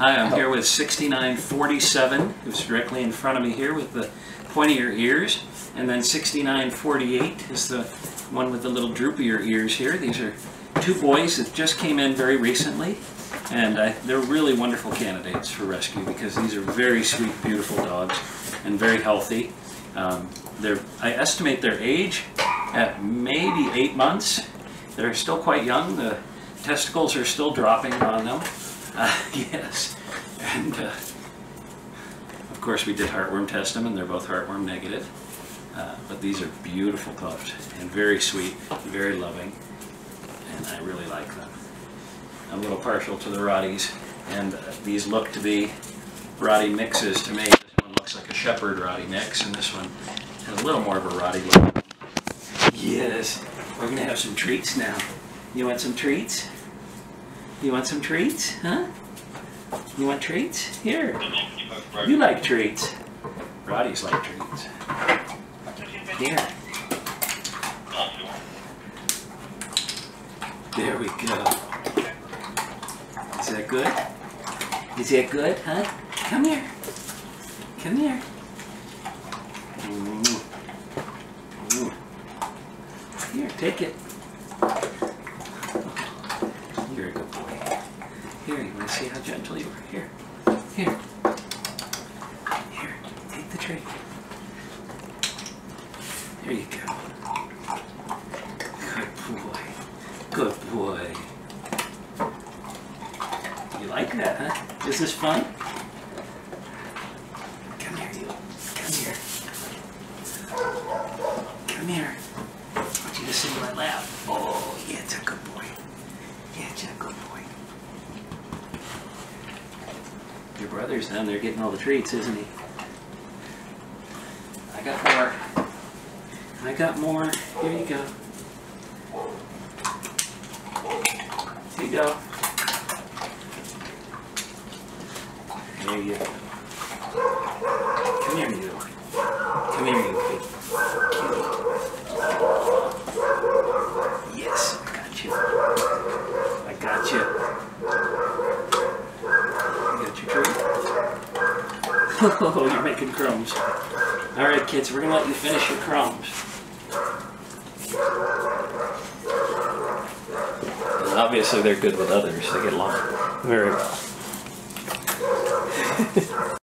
Hi, I'm here with 6947, who's directly in front of me here with the pointier ears. And then 6948 is the one with the little droopier ears here. These are two boys that just came in very recently. And I, they're really wonderful candidates for rescue because these are very sweet, beautiful dogs and very healthy. Um, they're, I estimate their age at maybe eight months. They're still quite young. The testicles are still dropping on them. Uh, yes. And uh, of course, we did heartworm test them, and they're both heartworm negative. Uh, but these are beautiful pups and very sweet, very loving, and I really like them. I'm a little partial to the Rotties, and uh, these look to be Rottie mixes to me. This one looks like a Shepherd Rottie mix, and this one has a little more of a Rottie look. Yes, we're gonna have some treats now. You want some treats? You want some treats, huh? You want treats? Here. You like treats. Rotties like treats. Here. There we go. Is that good? Is that good, huh? Come here. Come here. Here, take it. You're a good boy. Here, you want to see how gentle you are? Here. Here. Here, take the treat. There you go. Good boy. Good boy. You like that, huh? Is this fun? Come here, you. Come here. Come here. I want you to sit in my lap. Oh, yeah, it's a good boy. Yeah, it's a good boy. Your brother's down there getting all the treats, isn't he? I got more. I got more. Here you go. Here you go. There you go. Come here, you. Come here, you big kitty. Yes, I got you. I got you. You got your treat? Oh, you're making crumbs. All right, kids, we're gonna let you finish your crumbs. And obviously, they're good with others. They get along very well.